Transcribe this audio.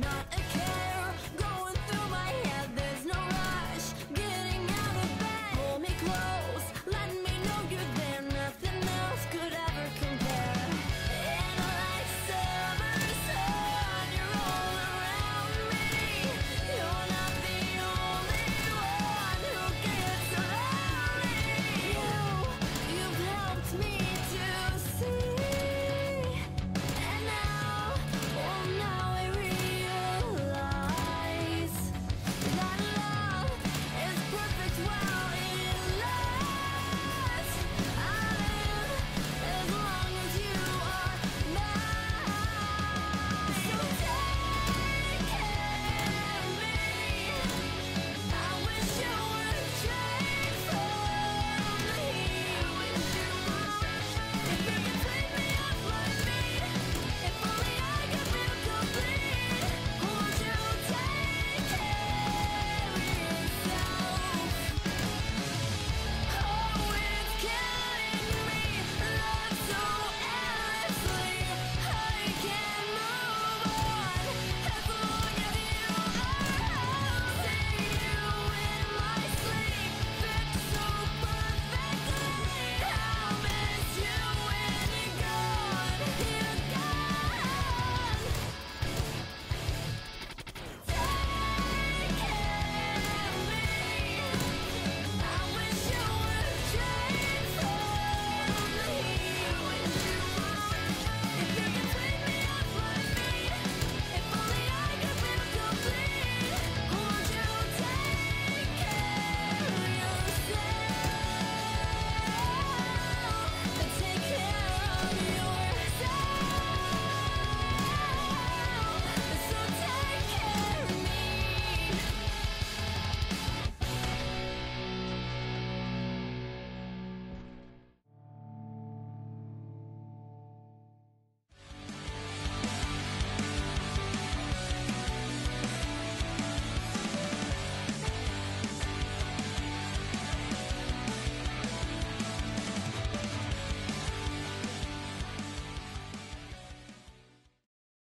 Not a